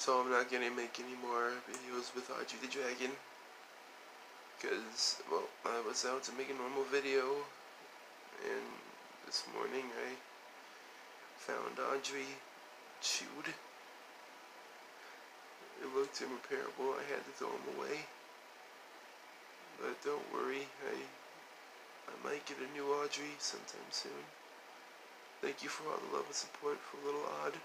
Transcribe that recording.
So I'm not gonna make any more videos with Audrey the Dragon. Because, well, I was out to make a normal video. And this morning I found Audrey chewed. It looked irreparable. I had to throw him away. But don't worry, I I might get a new Audrey sometime soon. Thank you for all the love and support for Little Odd.